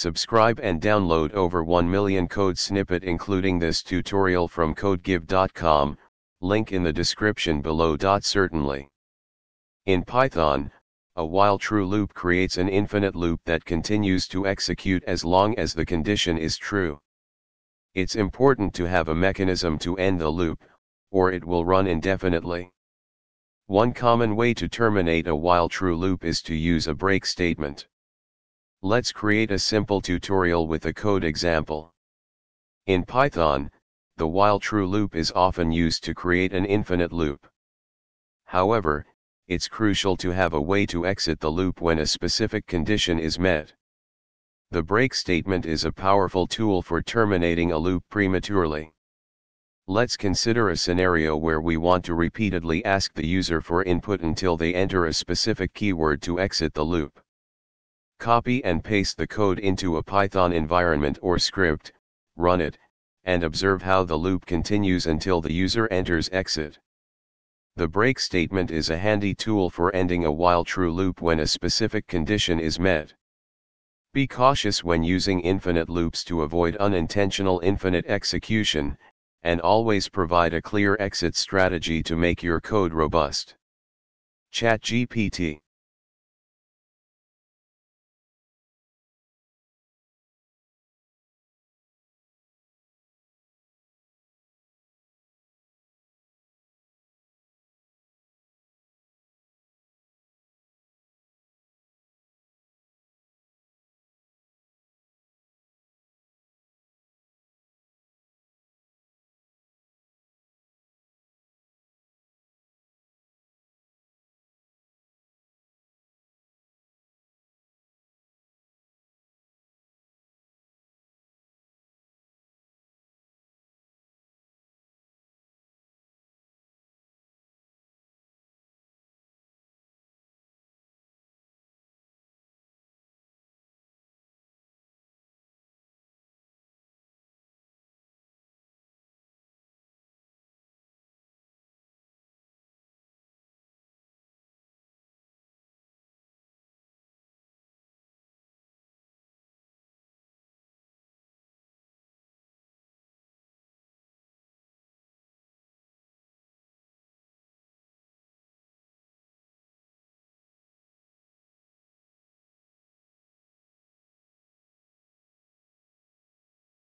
Subscribe and download over 1 million code snippet including this tutorial from codegive.com, link in the description below. Certainly. In Python, a while true loop creates an infinite loop that continues to execute as long as the condition is true. It's important to have a mechanism to end the loop, or it will run indefinitely. One common way to terminate a while true loop is to use a break statement. Let's create a simple tutorial with a code example. In Python, the while true loop is often used to create an infinite loop. However, it's crucial to have a way to exit the loop when a specific condition is met. The break statement is a powerful tool for terminating a loop prematurely. Let's consider a scenario where we want to repeatedly ask the user for input until they enter a specific keyword to exit the loop. Copy and paste the code into a Python environment or script, run it, and observe how the loop continues until the user enters exit. The break statement is a handy tool for ending a while true loop when a specific condition is met. Be cautious when using infinite loops to avoid unintentional infinite execution, and always provide a clear exit strategy to make your code robust. ChatGPT